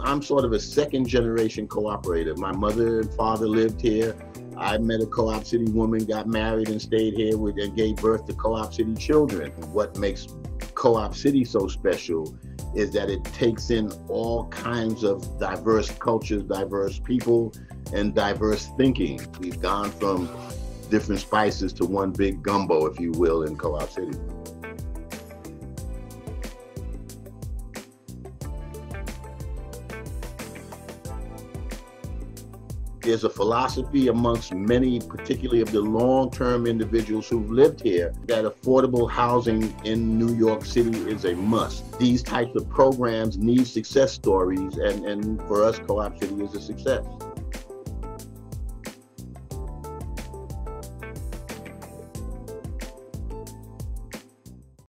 I'm sort of a second generation cooperative. My mother and father lived here. I met a Co-op City woman, got married, and stayed here with, and gave birth to Co-op City children. What makes Co-op City so special is that it takes in all kinds of diverse cultures, diverse people, and diverse thinking. We've gone from different spices to one big gumbo, if you will, in Co-op City. There's a philosophy amongst many, particularly of the long-term individuals who've lived here, that affordable housing in New York City is a must. These types of programs need success stories, and, and for us, Co-op City is a success.